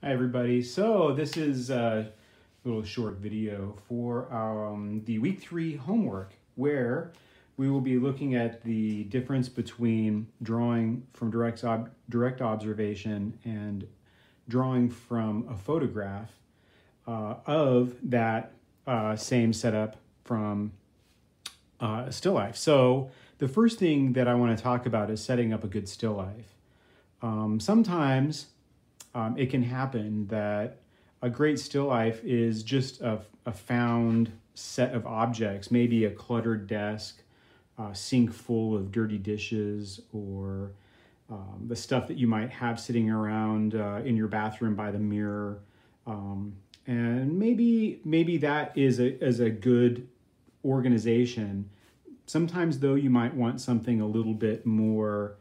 Hi everybody. So this is a little short video for um, the week three homework where we will be looking at the difference between drawing from direct, ob direct observation and drawing from a photograph uh, of that uh, same setup from uh, still life. So the first thing that I want to talk about is setting up a good still life. Um, sometimes um, it can happen that a great still life is just a, a found set of objects, maybe a cluttered desk, a sink full of dirty dishes, or um, the stuff that you might have sitting around uh, in your bathroom by the mirror. Um, and maybe maybe that is a, is a good organization. Sometimes though you might want something a little bit more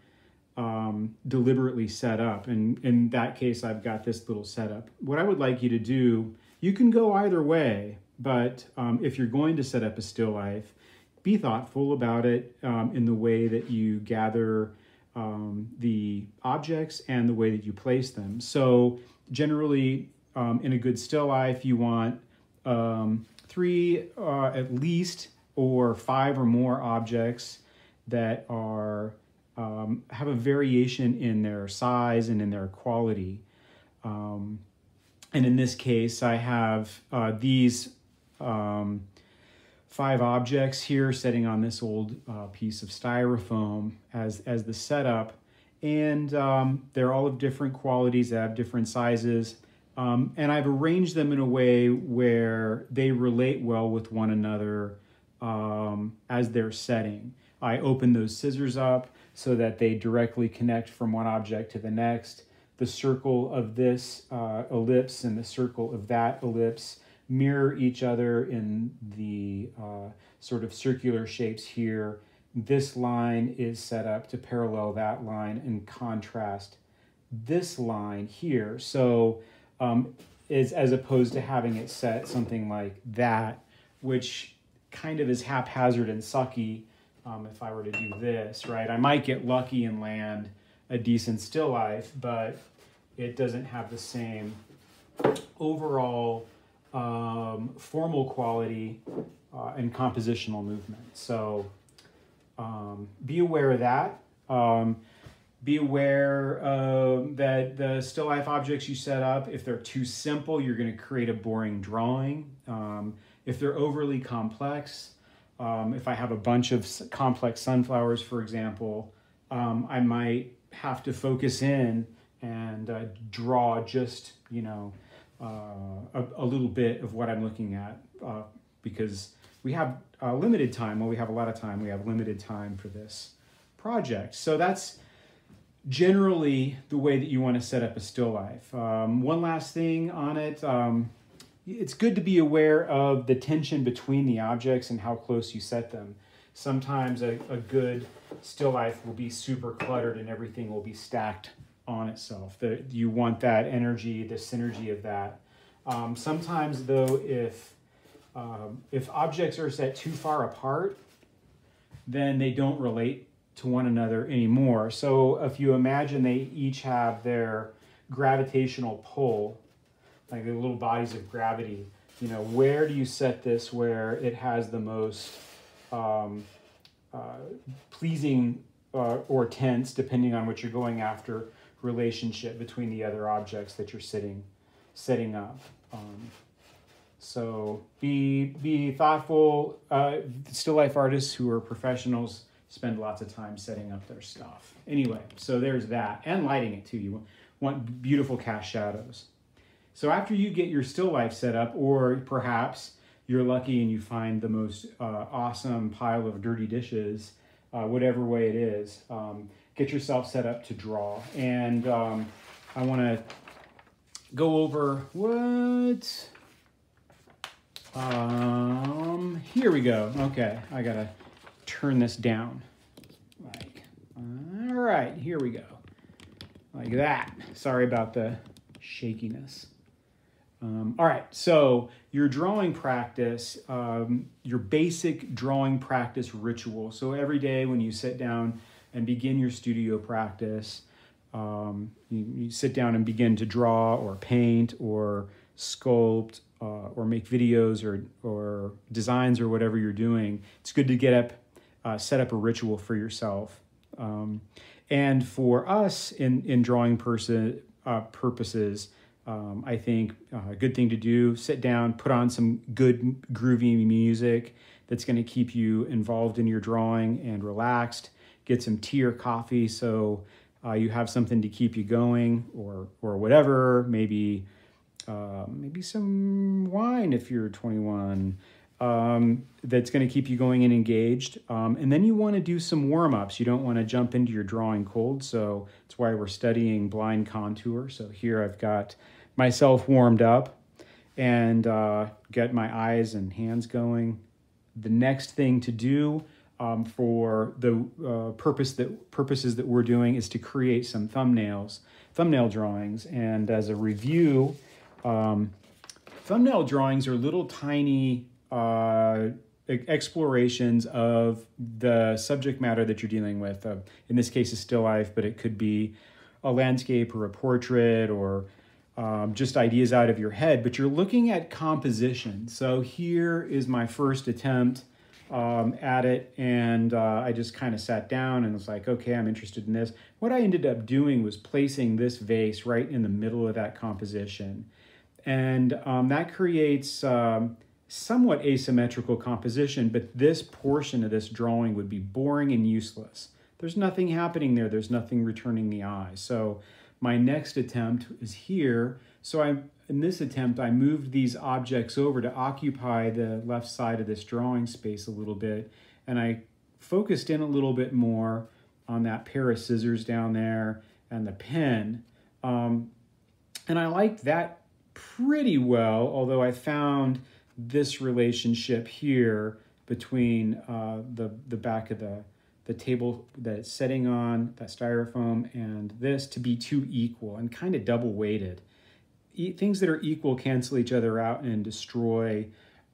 um, deliberately set up. And in that case, I've got this little setup. What I would like you to do, you can go either way, but um, if you're going to set up a still life, be thoughtful about it um, in the way that you gather um, the objects and the way that you place them. So generally, um, in a good still life, you want um, three uh, at least or five or more objects that are um, have a variation in their size and in their quality. Um, and in this case, I have uh, these um, five objects here sitting on this old uh, piece of styrofoam as, as the setup. And um, they're all of different qualities, they have different sizes. Um, and I've arranged them in a way where they relate well with one another um, as they're setting. I open those scissors up so that they directly connect from one object to the next. The circle of this uh, ellipse and the circle of that ellipse mirror each other in the uh, sort of circular shapes here. This line is set up to parallel that line and contrast this line here. So um, is as opposed to having it set something like that, which kind of is haphazard and sucky um, if I were to do this, right? I might get lucky and land a decent still life, but it doesn't have the same overall um, formal quality uh, and compositional movement. So um, be aware of that. Um, be aware uh, that the still life objects you set up, if they're too simple, you're going to create a boring drawing. Um, if they're overly complex, um, if I have a bunch of complex sunflowers, for example, um, I might have to focus in and uh, draw just, you know, uh, a, a, little bit of what I'm looking at uh, because we have limited time. Well, we have a lot of time. We have limited time for this project. So that's generally the way that you want to set up a still life. Um, one last thing on it. Um, it's good to be aware of the tension between the objects and how close you set them. Sometimes a, a good still life will be super cluttered and everything will be stacked on itself. The, you want that energy, the synergy of that. Um, sometimes though, if, um, if objects are set too far apart, then they don't relate to one another anymore. So if you imagine they each have their gravitational pull like the little bodies of gravity. You know, where do you set this where it has the most um, uh, pleasing uh, or tense, depending on what you're going after, relationship between the other objects that you're sitting, setting up. Um, so be be thoughtful. Uh, still life artists who are professionals spend lots of time setting up their stuff. Anyway, so there's that, and lighting it too. You want beautiful cast shadows. So after you get your still life set up, or perhaps you're lucky and you find the most uh, awesome pile of dirty dishes, uh, whatever way it is, um, get yourself set up to draw. And um, I want to go over what. Um, here we go. Okay, I gotta turn this down. Like, all right, here we go. Like that. Sorry about the shakiness. Um, all right, so your drawing practice, um, your basic drawing practice ritual. So every day when you sit down and begin your studio practice, um, you, you sit down and begin to draw or paint or sculpt uh, or make videos or, or designs or whatever you're doing, it's good to get up, uh, set up a ritual for yourself. Um, and for us in, in drawing person, uh, purposes, um, I think uh, a good thing to do, sit down, put on some good groovy music that's going to keep you involved in your drawing and relaxed. Get some tea or coffee so uh, you have something to keep you going or, or whatever, maybe uh, maybe some wine if you're 21 um, that's going to keep you going and engaged. Um, and then you want to do some warm ups. You don't want to jump into your drawing cold. So that's why we're studying blind contour. So here I've got myself warmed up and uh, get my eyes and hands going. The next thing to do um, for the uh, purpose that purposes that we're doing is to create some thumbnails, thumbnail drawings. And as a review, um, thumbnail drawings are little tiny uh, explorations of the subject matter that you're dealing with. Uh, in this case, a still life, but it could be a landscape or a portrait or um, just ideas out of your head. But you're looking at composition. So here is my first attempt um, at it, and uh, I just kind of sat down and was like, okay, I'm interested in this. What I ended up doing was placing this vase right in the middle of that composition. And um, that creates um, somewhat asymmetrical composition, but this portion of this drawing would be boring and useless. There's nothing happening there. There's nothing returning the eye. So my next attempt is here. So I, in this attempt, I moved these objects over to occupy the left side of this drawing space a little bit. And I focused in a little bit more on that pair of scissors down there and the pen. Um, and I liked that pretty well, although I found this relationship here between uh, the, the back of the, the table that it's setting on, that styrofoam, and this to be too equal and kind of double weighted. E things that are equal cancel each other out and destroy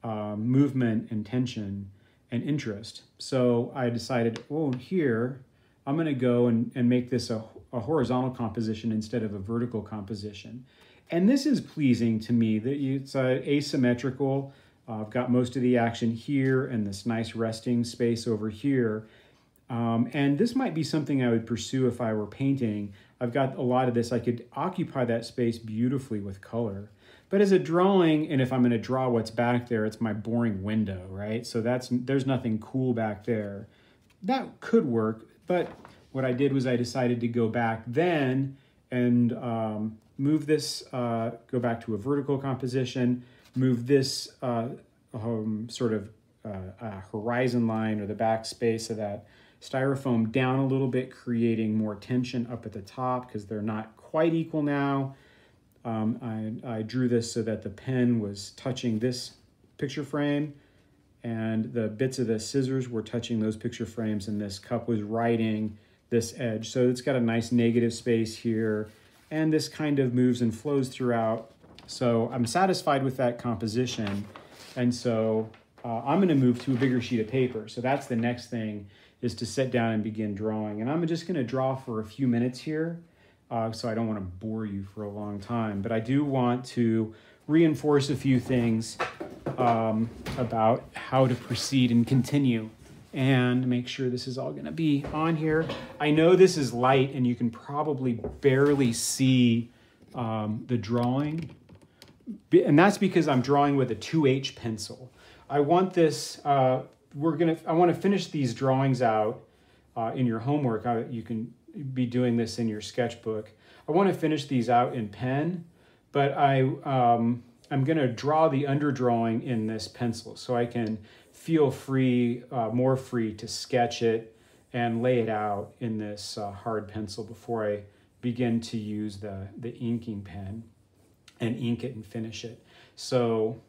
uh, movement and tension and interest. So I decided, oh, here, I'm going to go and, and make this a, a horizontal composition instead of a vertical composition. And this is pleasing to me that it's uh, asymmetrical. Uh, I've got most of the action here and this nice resting space over here. Um, and this might be something I would pursue if I were painting. I've got a lot of this. I could occupy that space beautifully with color. But as a drawing, and if I'm going to draw what's back there, it's my boring window, right? So that's there's nothing cool back there. That could work, but what I did was I decided to go back then and um, move this, uh, go back to a vertical composition, move this uh, um, sort of uh, horizon line or the back space of that styrofoam down a little bit, creating more tension up at the top because they're not quite equal now. Um, I, I drew this so that the pen was touching this picture frame and the bits of the scissors were touching those picture frames and this cup was writing this edge. So it's got a nice negative space here and this kind of moves and flows throughout. So I'm satisfied with that composition. And so uh, I'm gonna move to a bigger sheet of paper. So that's the next thing is to sit down and begin drawing. And I'm just gonna draw for a few minutes here. Uh, so I don't wanna bore you for a long time, but I do want to reinforce a few things um, about how to proceed and continue and make sure this is all gonna be on here. I know this is light and you can probably barely see um, the drawing, and that's because I'm drawing with a 2H pencil. I want this, uh, we're gonna, I wanna finish these drawings out uh, in your homework. I, you can be doing this in your sketchbook. I wanna finish these out in pen, but I, um, I'm gonna draw the underdrawing in this pencil so I can feel free, uh, more free to sketch it and lay it out in this uh, hard pencil before I begin to use the, the inking pen and ink it and finish it. So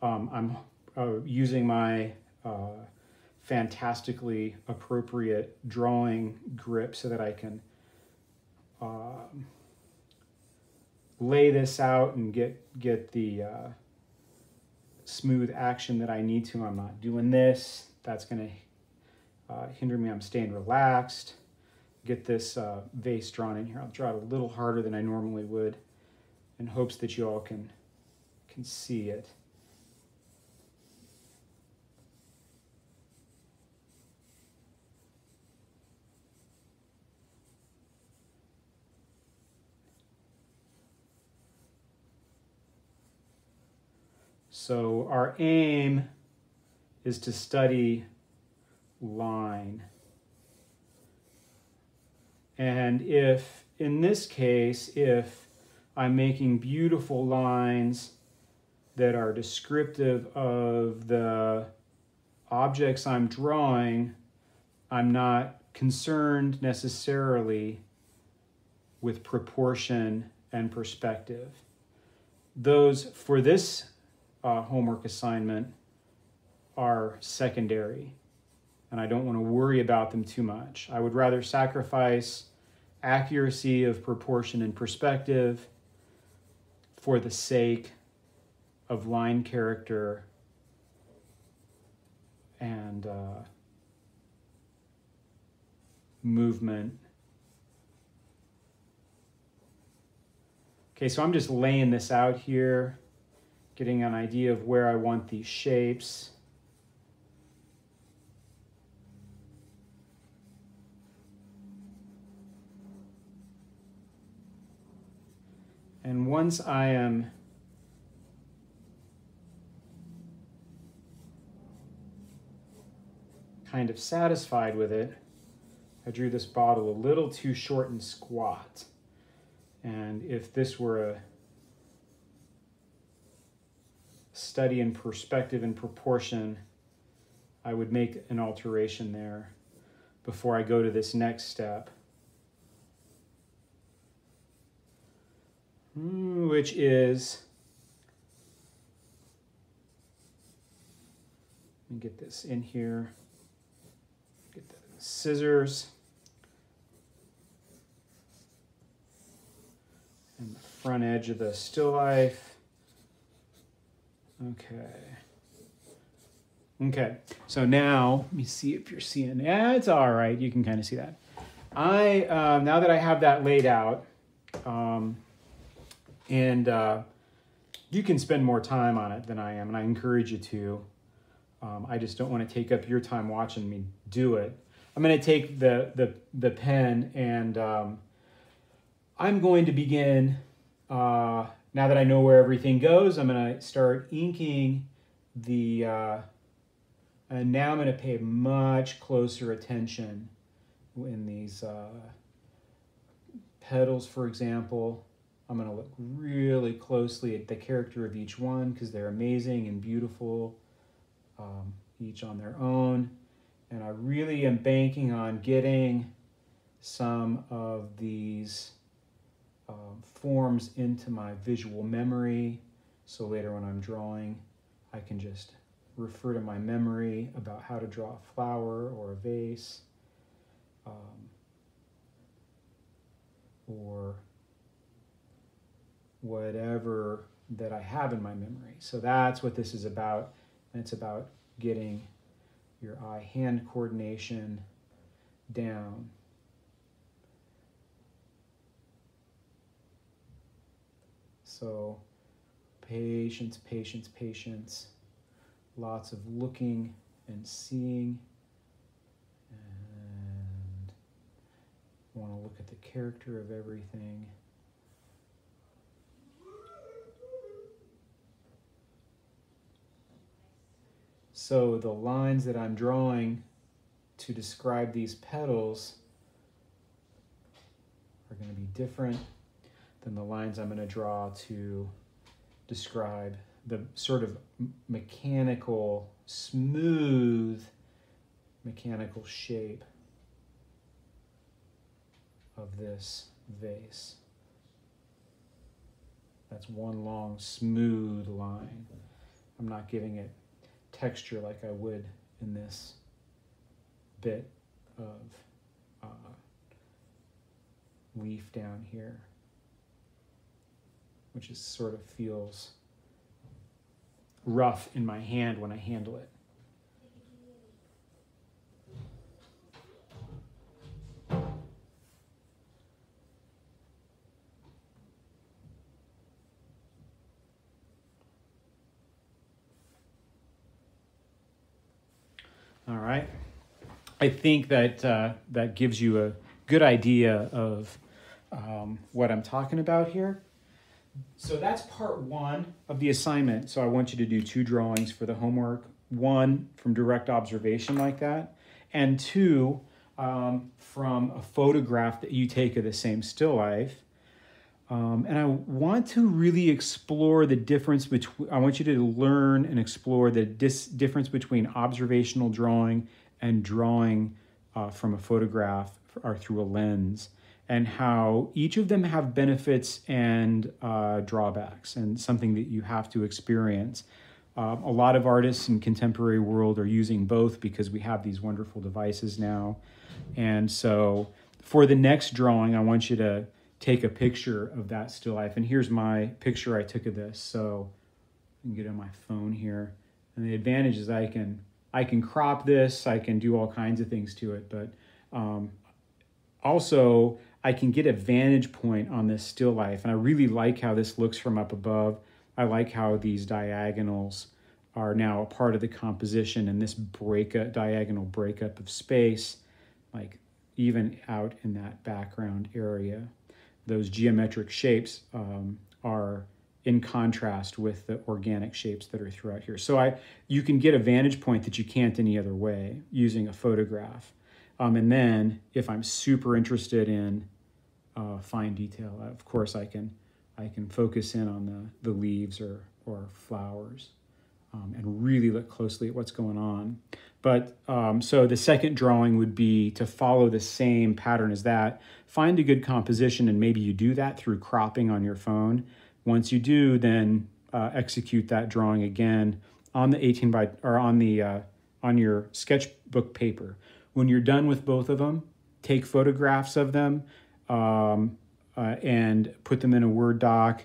um, I'm uh, using my uh, fantastically appropriate drawing grip so that I can um, lay this out and get, get the uh, smooth action that I need to. I'm not doing this. That's going to uh, hinder me. I'm staying relaxed. get this uh, vase drawn in here. I'll draw it a little harder than I normally would in hopes that you all can, can see it. So our aim is to study line. And if, in this case, if I'm making beautiful lines that are descriptive of the objects I'm drawing, I'm not concerned necessarily with proportion and perspective. Those, for this uh, homework assignment, are secondary and I don't want to worry about them too much. I would rather sacrifice accuracy of proportion and perspective for the sake of line character and uh, movement. Okay, so I'm just laying this out here, getting an idea of where I want these shapes. And once I am kind of satisfied with it, I drew this bottle a little too short and squat. And if this were a study in perspective and proportion, I would make an alteration there before I go to this next step. Which is, let me get this in here, get the scissors, and the front edge of the still life. Okay. Okay, so now let me see if you're seeing. Yeah, it's all right. You can kind of see that. I uh, now that I have that laid out, um, and uh, you can spend more time on it than I am, and I encourage you to. Um, I just don't want to take up your time watching me do it. I'm going to take the the the pen and um, I'm going to begin. Uh, now that I know where everything goes, I'm going to start inking the. Uh, and now I'm going to pay much closer attention in these uh, petals, for example. I'm going to look really closely at the character of each one because they're amazing and beautiful, um, each on their own. And I really am banking on getting some of these um, forms into my visual memory. So later when I'm drawing, I can just refer to my memory about how to draw a flower or a vase. Um, or whatever that I have in my memory. So that's what this is about. And it's about getting your eye hand coordination down. So patience, patience, patience. Lots of looking and seeing. And want to look at the character of everything. So the lines that I'm drawing to describe these petals are going to be different than the lines I'm going to draw to describe the sort of mechanical, smooth, mechanical shape of this vase. That's one long, smooth line. I'm not giving it texture like I would in this bit of uh, leaf down here, which is sort of feels rough in my hand when I handle it. All right. I think that uh, that gives you a good idea of um, what I'm talking about here. So that's part one of the assignment. So I want you to do two drawings for the homework. One from direct observation like that, and two um, from a photograph that you take of the same still life. Um, and I want to really explore the difference between, I want you to learn and explore the dis- difference between observational drawing and drawing uh, from a photograph or through a lens, and how each of them have benefits and uh, drawbacks, and something that you have to experience. Um, a lot of artists in contemporary world are using both because we have these wonderful devices now. And so for the next drawing, I want you to take a picture of that still life. And here's my picture I took of this. So I can get on my phone here. And the advantage is I can I can crop this, I can do all kinds of things to it, but um, also I can get a vantage point on this still life. And I really like how this looks from up above. I like how these diagonals are now a part of the composition and this breakup, diagonal breakup of space, like even out in that background area. Those geometric shapes um, are in contrast with the organic shapes that are throughout here. So I, you can get a vantage point that you can't any other way using a photograph. Um, and then if I'm super interested in uh, fine detail, of course I can, I can focus in on the, the leaves or, or flowers um, and really look closely at what's going on. But um, so the second drawing would be to follow the same pattern as that. Find a good composition and maybe you do that through cropping on your phone. Once you do, then uh, execute that drawing again on the 18 by or on the uh, on your sketchbook paper. When you're done with both of them, take photographs of them um, uh, and put them in a Word doc.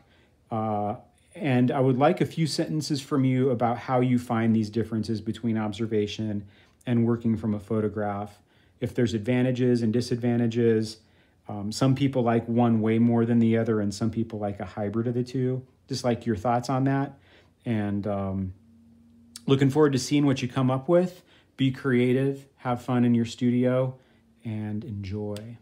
Uh, and I would like a few sentences from you about how you find these differences between observation and working from a photograph. If there's advantages and disadvantages, um, some people like one way more than the other, and some people like a hybrid of the two. Just like your thoughts on that. And um, looking forward to seeing what you come up with. Be creative, have fun in your studio, and enjoy.